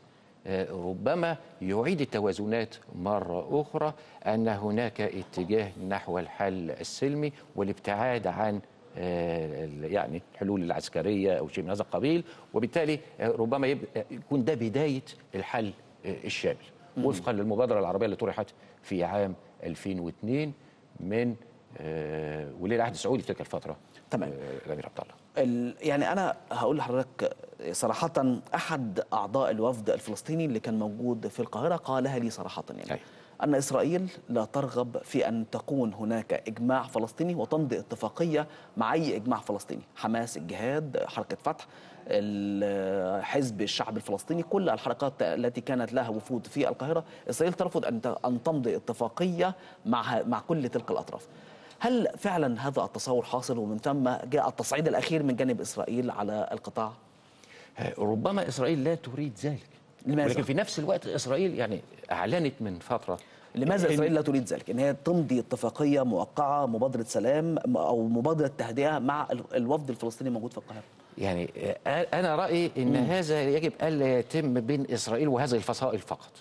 آه، ربما يعيد التوازنات مرة أخرى أن هناك اتجاه نحو الحل السلمي والابتعاد عن آه، يعني الحلول العسكرية أو شيء من هذا القبيل. وبالتالي آه، ربما يبقى يكون ده بداية الحل آه، الشامل. وفقا للمبادرة العربية اللي طرحت في عام 2002 من آه، ولي العهد السعودي في تلك الفترة تمام. آه، الأمير عبد الله. ال- يعني أنا هقول لحضرتك صراحة أحد أعضاء الوفد الفلسطيني اللي كان موجود في القاهرة قالها لي صراحة يعني. أي. أن إسرائيل لا ترغب في أن تكون هناك إجماع فلسطيني وتمضي اتفاقية مع أي إجماع فلسطيني. حماس الجهاد حركة فتح ال- حزب الشعب الفلسطيني كل الحركات التي كانت لها وفود في القاهرة. إسرائيل ترفض أن تمضي اتفاقية مع مع كل تلك الأطراف. هل فعلا هذا التصور حاصل؟ ومن ثم جاء التصعيد الأخير من جانب إسرائيل على القطاع؟ آه، ربما إسرائيل لا تريد ذلك. لماذا؟ ولكن في نفس الوقت إسرائيل يعني أعلنت من فترة لماذا إسرائيل لا تريد ذلك؟ إن هي تمضي اتفاقية موقعة مبادرة سلام أو مبادرة تهدئة مع ال- الوفد الفلسطيني الموجود في القاهرة. يعني أنا رأيي إن هذا يجب الا يتم بين إسرائيل وهذه الفصائل فقط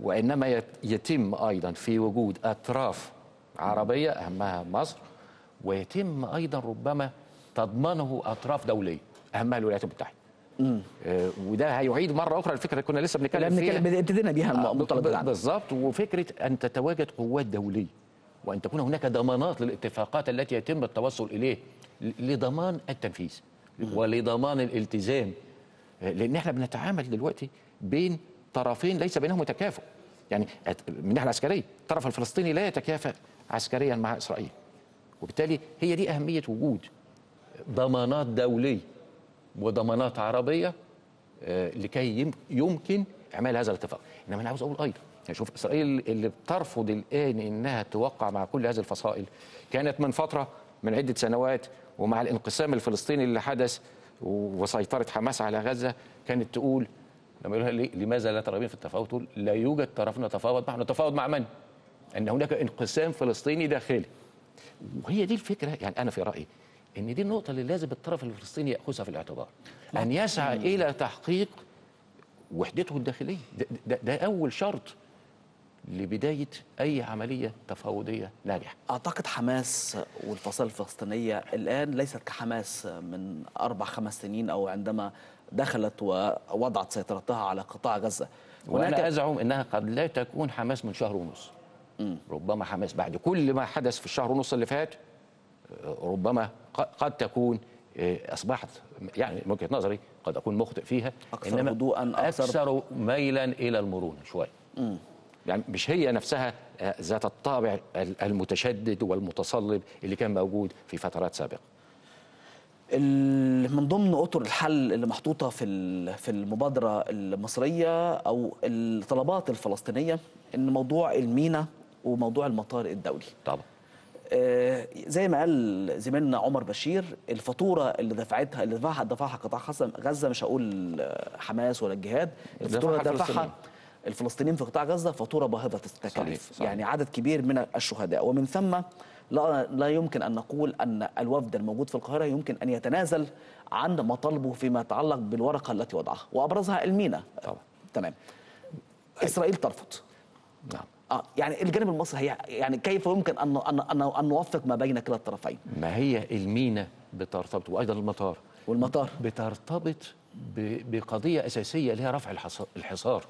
وإنما يت- يتم أيضا في وجود أطراف عربية أهمها مصر ويتم أيضا ربما تضمنه أطراف دولية أهمها الولايات المتحدة آه، وده هيعيد مرة أخرى الفكرة اللي كنا لسه بنتكلم فيها. ابتدينا بيها آه، المنطلق ب- العام. بالضبط. وفكرة أن تتواجد قوات دولية وأن تكون هناك ضمانات للاتفاقات التي يتم التوصل إليه لضمان التنفيذ ولضمان الالتزام. آه، لأن إحنا بنتعامل دلوقتي بين طرفين ليس بينهم تكافؤ. يعني من الناحيه العسكرية الطرف الفلسطيني لا يتكافئ عسكريا مع إسرائيل. وبالتالي هي دي أهمية وجود ضمانات دولية وضمانات عربية آه، لكي يم- يمكن إعمال هذا الاتفاق. إنما أنا عاوز أقول أيضا يعني شوف إسرائيل اللي بترفض الآن إنها توقع مع كل هذه الفصائل كانت من فترة من عدة سنوات ومع الانقسام الفلسطيني اللي حدث وسيطرة حماس على غزة كانت تقول لما يقولها ليه لماذا لا ترغبين في التفاوض؟ لا يوجد طرف نتفاوض معه نتفاوض مع من؟ أن هناك انقسام فلسطيني داخلي. وهي دي الفكرة. يعني أنا في رأيي إن دي النقطة اللي لازم الطرف الفلسطيني يأخذها في الاعتبار. أن يسعى إلى تحقيق وحدته الداخلية. ده, ده, ده أول شرط لبداية أي عملية تفاوضية ناجحة. أعتقد حماس والفصائل الفلسطينية الآن ليست كحماس من أربع خمس سنين أو عندما دخلت ووضعت سيطرتها على قطاع غزة. وأنا أزعم إنها قد لا تكون حماس من شهر ونص. ربما حماس بعد كل ما حدث في الشهر ونص اللي فات ربما قد تكون آه، أصبحت يعني من وجهة نظري قد أكون مخطئ فيها أكثر هدوءاً، أكثر- أكثر ميلا إلى المرونة شوية يعني مش هي نفسها آه، ذات الطابع ال- المتشدد والمتصلب اللي كان موجود في فترات سابقة. من ضمن أطر الحل اللي محطوطة في في المبادرة المصرية أو الطلبات الفلسطينية إن موضوع المينا وموضوع المطار الدولي. طبعا. زي ما قال زميلنا عمر بشير الفاتورة اللي دفعتها اللي دفعها دفعها قطاع غزة مش هقول آه، حماس ولا الجهاد الفاتورة دفعها دفعها الفلسطينيين. في قطاع غزة فاتورة باهظة التكاليف. يعني عدد كبير من الشهداء ومن ثم لا لا يمكن أن نقول أن الوفد الموجود في القاهرة يمكن أن يتنازل عن مطالبه فيما يتعلق بالورقة التي وضعها وأبرزها المينا طبعا. تمام إسرائيل ترفض نعم آه يعني الجانب المصري هي يعني كيف يمكن ان ان ان, أن نوفق ما بين كلا الطرفين؟ ما هي المينا بترتبط وأيضا المطار. والمطار. بترتبط بقضية أساسية اللي هي رفع الحص- الحصار.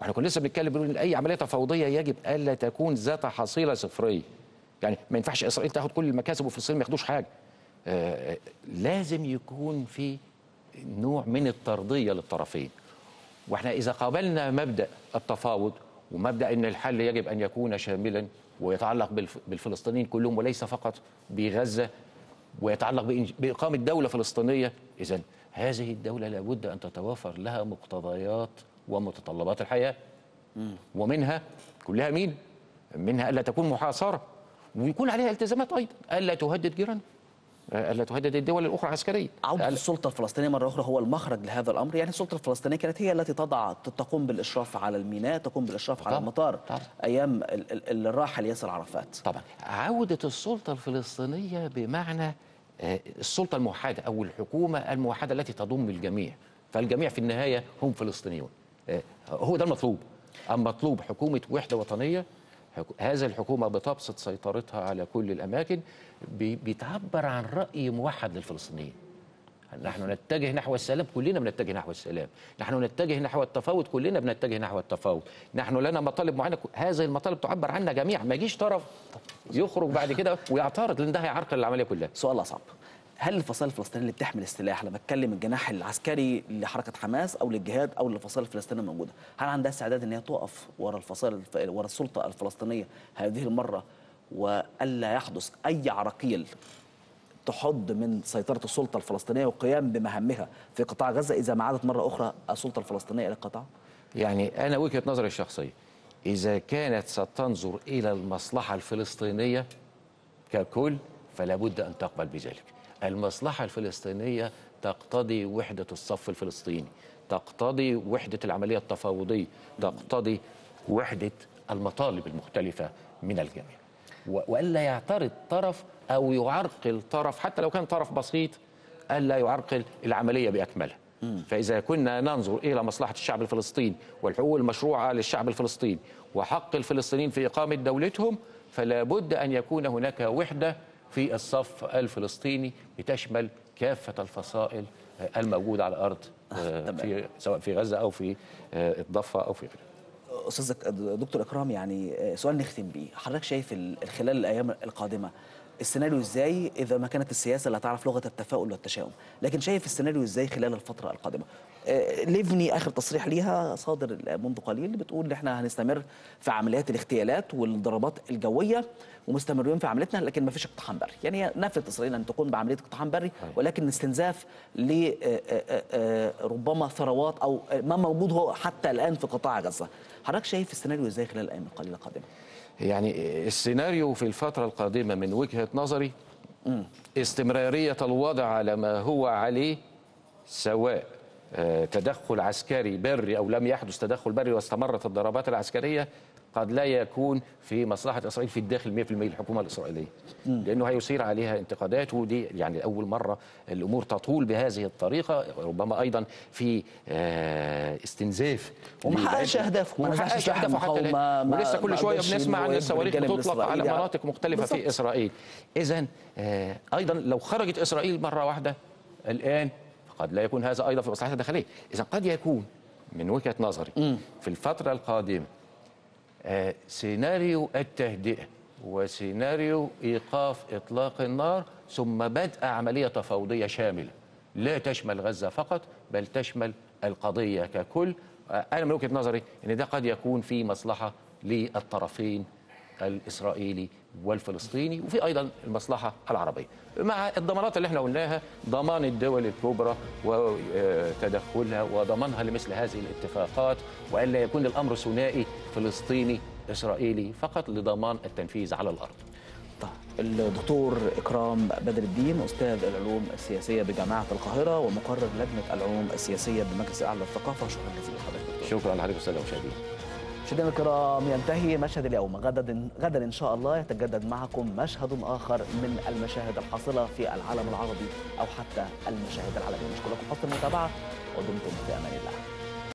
وإحنا كنا لسه بنتكلم بنقول إن أي عملية تفاوضية يجب ألا تكون ذات حصيلة صفرية. يعني ما ينفعش إسرائيل تاخد كل المكاسب والفلسطينيين ما ياخدوش حاجة. آه، آه، لازم يكون في نوع من الترضية للطرفين. وإحنا إذا قابلنا مبدأ التفاوض ومبدأ إن الحل يجب أن يكون شاملا ويتعلق بالف- بالفلسطينيين كلهم وليس فقط بغزة ويتعلق بإقامة دولة فلسطينية. اذا هذه الدولة لابد أن تتوافر لها مقتضيات ومتطلبات الحياة. ومنها كلها مين؟ منها ألا تكون محاصرة ويكون عليها التزامات أيضا ألا تهدد جيران الا تهدد الدول الأخرى عسكريا. عودة ألا- السلطة الفلسطينية مرة أخرى هو المخرج لهذا الأمر. يعني السلطة الفلسطينية كانت هي التي تضع تقوم بالإشراف على الميناء تقوم بالإشراف على طبعاً، المطار طبعاً. أيام ال- ال- الراحل ياسر عرفات. طبعا. عودة السلطة الفلسطينية بمعنى آه، السلطة الموحدة أو الحكومة الموحدة التي تضم الجميع. فالجميع في النهاية هم فلسطينيون. آه، هو ده المطلوب. المطلوب حكومة وحدة وطنية هذه الحكومة بتبسط سيطرتها على كل الأماكن بي- بتعبر عن رأي موحد للفلسطينيين. نحن نتجه نحو السلام كلنا بنتجه نحو السلام. نحن نتجه نحو التفاوض كلنا بنتجه نحو التفاوض نحن لنا مطالب معينة هذه المطالب تعبر عنا جميعا. ما يجيش طرف يخرج بعد كده ويعترض لأن ده هيعرقل العملية كلها. سؤال أصعب. هل الفصائل الفلسطينية اللي بتحمل السلاح لما اتكلم الجناح العسكري لحركة حماس أو للجهاد أو للفصائل الفلسطينية الموجودة. هل عندها استعداد أن هي تقف ورا الفصائل الف... ورا السلطة الفلسطينية هذه المرة؟ وألا يحدث أي عراقيل تحد من سيطرة السلطة الفلسطينية والقيام بمهامها في قطاع غزة إذا ما عادت مرة أخرى السلطة الفلسطينية إلى القطاع؟ يعني أنا وجهة نظري الشخصية إذا كانت ستنظر إلى المصلحة الفلسطينية ككل فلا بد أن تقبل بذلك. المصلحة الفلسطينية تقتضي وحدة الصف الفلسطيني تقتضي وحدة العملية التفاوضية تقتضي وحدة المطالب المختلفة من الجميع. و- والا يعترض طرف أو يعرقل طرف حتى لو كان طرف بسيط الا يعرقل العملية باكملها فإذا كنا ننظر إلى مصلحة الشعب الفلسطيني والحقوق المشروعة للشعب الفلسطيني وحق الفلسطينيين في إقامة دولتهم فلا بد أن يكون هناك وحدة في الصف الفلسطيني لتشمل كافة الفصائل الموجودة على الأرض آه، في سواء في غزة أو في آه، الضفة أو في غيرها. أستاذ دكتور إكرام يعني سؤال نختم بيه. حضرتك شايف ال- خلال الأيام القادمة السيناريو إزاي إذا ما كانت السياسة لا تعرف لغة التفاؤل والتشاؤم. لكن شايف السيناريو إزاي خلال الفترة القادمة. آه، ليفني آخر تصريح ليها صادر منذ قليل بتقول ان إحنا هنستمر في عمليات الاغتيالات والضربات الجوية ومستمرين في عملتنا لكن ما فيش اقتحام بري. يعني نفت اسرائيل ان تقوم بعملية اقتحام بري ولكن استنزاف ل آه، آه، ربما ثروات أو ما موجود هو حتى الآن في قطاع غزة. حضرتك شايف السيناريو إزاي خلال الأيام القليلة القادمة؟ يعني السيناريو في الفترة القادمة من وجهة نظري استمرارية الوضع على ما هو عليه سواء آه، تدخل عسكري بري أو لم يحدث تدخل بري واستمرت الضربات العسكرية قد لا يكون في مصلحة إسرائيل في الداخل 100% الحكومة الإسرائيلية. لأنه هيثير عليها انتقادات ودي يعني اول مرة الأمور تطول بهذه الطريقة ربما أيضا في آه، استنزاف وما حققش وما نزعش حققش سلاح أهدافه حتى ولسه كل شوية بنسمع عن الصواريخ بتطلق على الإسرائيلي. مناطق مختلفة بالظبط. في إسرائيل. اذا آه، أيضا لو خرجت إسرائيل مرة واحدة الآن قد لا يكون هذا أيضا في مصلحتها الداخلية. اذا قد يكون من وجهة نظري في الفترة القادمة سيناريو التهدئة وسيناريو إيقاف إطلاق النار ثم بدء عملية تفاوضيه شاملة. لا تشمل غزة فقط بل تشمل القضية ككل. أنا من وجهة نظري إن ده قد يكون في مصلحة للطرفين الإسرائيلي والفلسطيني وفي أيضا المصلحة العربية. مع الضمانات اللي إحنا قلناها ضمان الدول الكبرى وتدخلها وضمانها لمثل هذه الاتفاقات والا يكون الامر ثنائي فلسطيني إسرائيلي فقط لضمان التنفيذ على الأرض. طيب الدكتور إكرام بدر الدين أستاذ العلوم السياسية بجامعة القاهرة ومقرر لجنة العلوم السياسية بالمجلس الأعلى للثقافة شكرا جزيلا لحضرتك شكرا لحضرتك والسلام مشاهدينا مشاهدينا الكرام ينتهي مشهد اليوم. غدا غدا إن شاء الله يتجدد معكم مشهد آخر من المشاهد الحاصلة في العالم العربي أو حتى المشاهد العالمية. نشكر لكم حسن المتابعة ودمتم في أمان الله.